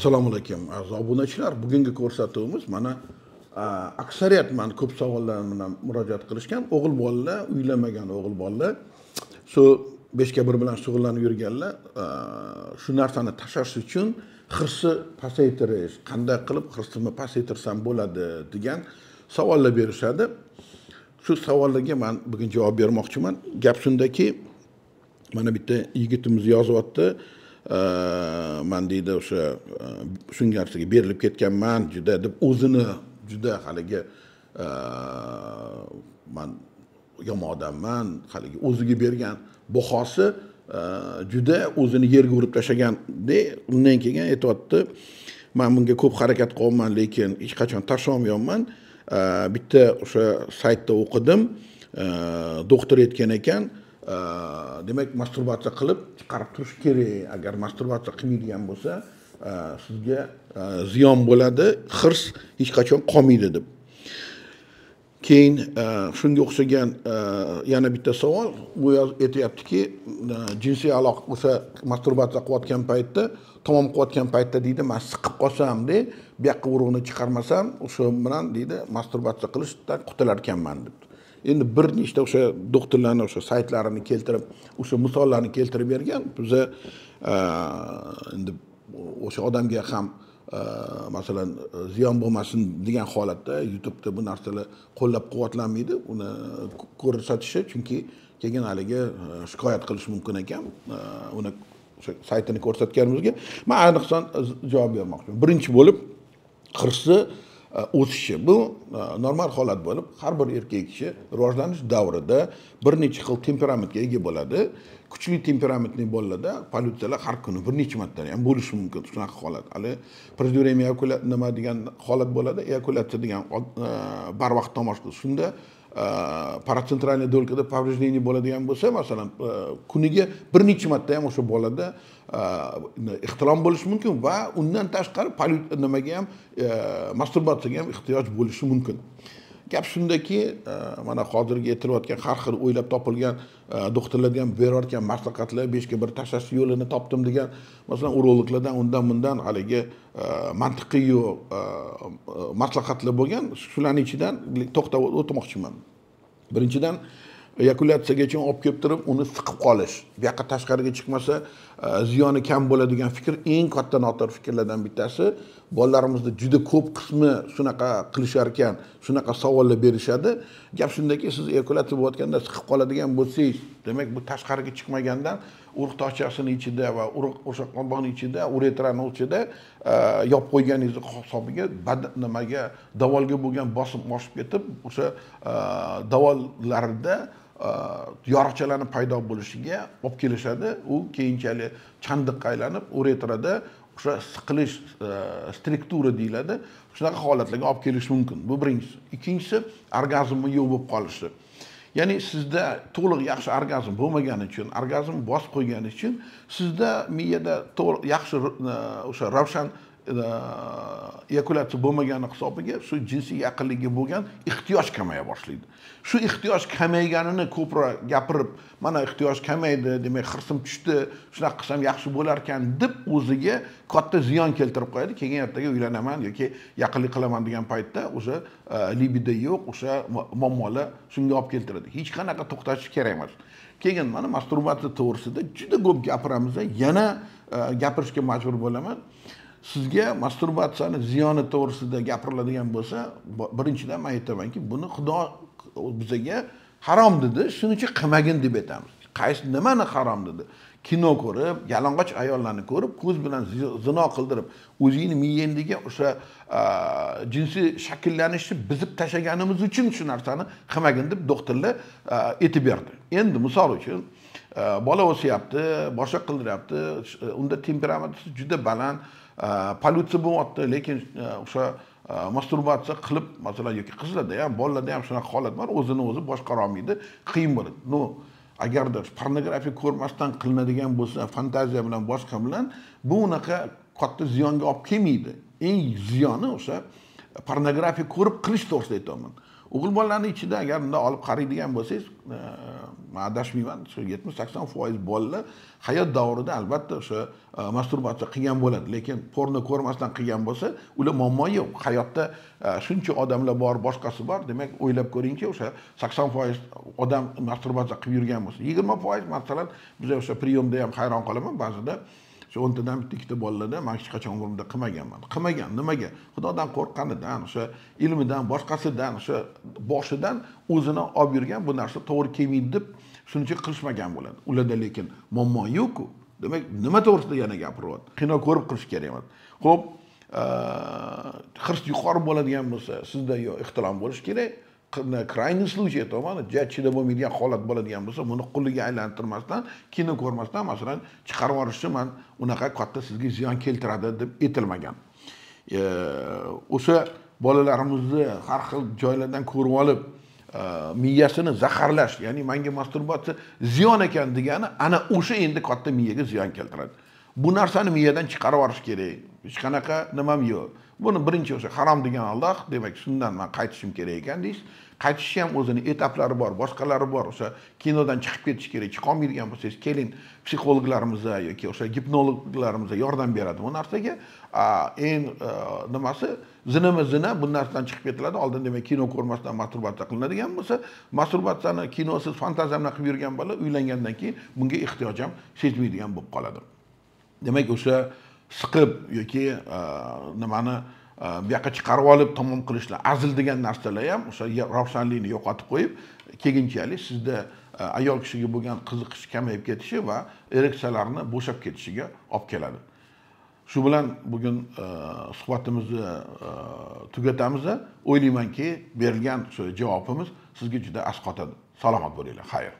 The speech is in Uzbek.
assalomu alaykum aziz obunachilar. Bugungi ko'rsatuvimiz mana aksariyat mana ko'p savollar bilan murojaat qilishgan o'g'il bolalar uylanmagan o'g'il bolalar. Shu beshga bir bilan shug'ullanib yurganlar shu narsani tashlash uchun hirsni pasaytirish qanday qilib hirsimni pasaytirsam bo'ladi degan savollar berishadi. Shu savollarga man bugun javob bermoqchiman. Gap shundaki mana bitta yigitimiz yozyapti man deydi o'sha shunga narsaga berilib ketganman juda deb o'zini juda haligi man yomon odamman haligi o'ziga bergan bahosi juda o'zini yerga urib tashlaganda undan keyin aytyapti man bunga ko'p harakat qilyapman lekin hech qachon tashlolmayapman bitta o'sha saytda o'qidim doktor aytgan ekan Э, demak masturbatsiya qilib chiqarib turish kerak. Agar masturbatsiya qilmaydigan bo'lsa e, sizga e, ziyon bo'ladi hirs hech qachon qolmaydi deb. Keyin e, shunga o'xshagan yana bitta savol. U aytyaptiki jinsiy aloqa o'sha masturbatsiya qilayotgan paytda tamom qilayotgan paytda deydi man siqib qolsamde bu yoqqa urug'ni chiqarmasam o'sha bilan deydi masturbatsiya qilishdan qutular ekanman debdi endi bir nechta o'sha doktorlarni o'sha saytlarini keltirib o'sha misollarni keltirib bergan. Biza e, endi o'sha odamga ham e, masalan ziyon bo'lmasin degan holatda youtubeda bu narsalar qo'llab quvvatlanmaydi uni ko'rsatishi chunki keyin haligi e, shikoyat qilish mumkin ekan. Uni o'sha saytini ko'rsatganimizga. Man ayniqsa javob bermoqchiman. Birinchi bo'lib hirsi Э, o'sishi bu э, normal holat bo'lib har bir erkak kishi rivojlanish davrida bir necha xil temperamentga ega bo'ladi. Kuchli temperamentli bolalarda polyutsiyalar har kuni bir necha marta ham bo'lishi mumkin. Shunaqa holat. Hali prezuremiya nima degan holat bo'ladi eyakulyatsiya degan e, barvaqt tomosh shunda paratsentralniy do'lkada повреждение bo'ladigan bo'lsa masalan kuniga bir necha marta ham o'sha bolada ixtilom bo'lishi mumkin va undan tashqari nimaga ham masturbatsiyaga ham ehtiyoj bo'lishi mumkin gap shundaki e, mana hozirgi aytilayotgan har xil o'ylab topilgan e, doktorlardan berayotgan maslahatlar beshga bir tashlash yo'lini topdim degan masalan urologlardan undan bundan haligi e, mantiqiy maslahatlar bo'lgan shularni ichidan to'xtab o'tmoqchiman. Birinchidan yakulyatsiyagacha olib kelib turib uni siqib qolish. Bu yoqqa tashqariga chiqmasa e, ziyoni kam bo'ladigan fikr eng katta noto'g'ri fikrlardan bittasi bolalarimizni juda ko'p qismi shunaqa qilishar ekan shunaqa savollar berishadi. Gap shundaki siz eyakulyatsiya bo'layotganda siqib qoladigan bo'lsangiz demak bu tashqariga chiqmagandan urug' toshchasini ichida va urug' o'sha qolmoqni ichida uretrani ichida e, yopib qo'yganingizni hisobiga nimaga davolga bo'lgan bosim oshib ketib o'sha e, davollarida yoriqchalarni paydo bo'lishiga olib kelishadi. U keyinchalik chandiqqa aylanib uretrada o'sha siqilish e, struktura deyiladi. Shunaqa holatlarga olib kelishi mumkin. Bu birinchisi. Ikkinchisi orgazmni yo'q bo'lib qolishi. Ya'ni sizda to'liq yaxshi orgazm bo'lmagani uchun orgazm bosib qo'ygani uchun sizda miyada to'liq yaxshi e, o'sha ravshan eyakulyatsiya bo'lmagani hisobiga shu jinsiy yaqinlikka bo'lgan ehtiyoj kamaya boshlaydi shu ehtiyoj kamayganini ko'proq gapirib mana ehtiyoj kamaydi demak hirsim tushdi shunaqa qilsam yaxshi bo'larkan deb o'ziga katta ziyon keltirib qo'yadi keyin ertaga uylanaman yoki yaqinlik qilaman degan paytda o'sha libido yo'q o'sha muammolar shunga olib keltiradi hech qanaqa to'xtatish kerak emas keyin mana masturbatsiya to'g'risida juda ko'p gapiramiz yana gapirishga majbur bo'laman sizga masturbatsiyani ziyoni to'g'risida gapiriladigan bo'lsa birinchidan man aytamanki buni xudo bizaga harom dedi shuning uchun qilmagin deb aytamiz. Qaysi nimani harom dedi? Kino ko'rib yalang'och ayollarni ko'rib ko'z bilan zino qildirib o'zingni miyangdagi o'sha jinsiy shakllanishni bizib tashlaganimiz uchun shu narsani qilmagin deb doktorlar aytib berdi. Endi misol uchun bola o'syapti boshqa qildiryapti unda temperamenti juda baland polyutsiya bo'lyapti lekin o'sha masturbatsiya qilib masalan yoki qizlarda ham bolalarda ham shunaqa holat bor o'zini o'zi boshqara olmaydi qiyin bo'ladi ну agarda pornografiya ko'rmasdan qilinadigan bo'lsa fantaziya bilan boshqa bilan bu unaqa katta ziyonga olib kelmaydi eng ziyoni o'sha pornografiya ko'rib qilish to'g'risida aytyapman o'g'il bolalarni ichida agar bunday olib qaraydigan bo'lsangiz e, man adashmayman shu yetmish sakson foiz bolalar hayot davrida albatta o'sha e, masturbatsiya qilgan bo'ladi. Lekin porno ko'rmasdan qilgan bo'lsa ular muammo yo'q. Hayotda e, shuncha odamlar bor boshqasi bor demak o'ylab ko'ringki o'sha sakson foiz odam masturbatsiya qilib yurgan bo'lsa yigirma foiz masalan biz o'sha priyomda ham hayron qolaman ba'zida shu o'ntadan bitta ikkita bolalarda man hech qachon umrimda qilmaganman. Qilmagan nimaga? Xudodan qo'rqqanidan o'sha ilmidan boshqasidan o'sha boshidan o'zini olib yurgan bu narsa to'g'ri kelmaydi deb shuning uchun qilishmagan bo'ladi. Ularda lekin muammo yo'qku. Demak nima to'g'risida yana gapiryapti? Kino ko'rib qilish kerak emas ho'p hirs yuqori bo'ladigan bo'lsa sizda yo ixtilom bo'lishi kerak крайний случай aytyapman ja chidab bo'lmaydigan holat bo'ladigan bo'lsa buni quliga aylantirmasdan kino ko'rmasdan masalan chiqarib yuborishni man unaqa katta sizga ziyon keltiradi deb aytilmagan o'sha bolalarimizni har xil joylardan ko'rib olib e, miyasini zaharlash ya'ni manga masturbatsiya ziyon ekan degani ana o'sha endi katta miyaga ziyon keltiradi. Bu narsani miyadan chiqarib yuborish kerak. Hech qanaqa nimam yo'q. Buni birinchi o'sha harom degan olloh demak shundan man qaytishim kerak ekan deysiz qaytishni ham o'zini etaplari bor boshqalari bor. O'sha kinodan chiqib ketish kerak chiqolmaydigan bo'lsangiz keling psixologlarimiz yoki o'sha gipnologlarimiz yordam beradi bu narsaga. Eng e, nimasi? Zinama zina bu narsadan chiqib ketiladi. Oldin demak kino ko'rmasdan masturbatsiya qilinadigan bo'lsa masturbatsiyani kinosiz fantaziya bilan qilib yurgan bola uylangandan keyin bunga ehtiyoj ham sezmaydigan bo'lib qoladi. Demak o'sha siqib yoki e, nimani e, bu yoqqa chiqarib olib tamom qilishlar azl degan narsalar ham o'sha ravshanlikni yo'qotib qo'yib keyinchalik sizda e, ayol kishiga bo'lgan qiziqish kamayib ketishi va ereksiyalarni bo'shab ketishiga olib keladi. Shu bilan bugun suhbatimizni tugatamiz o'ylaymanki berilgan shu javobimiz sizga juda asqotadi. Salomat bo'linglar. Xayr.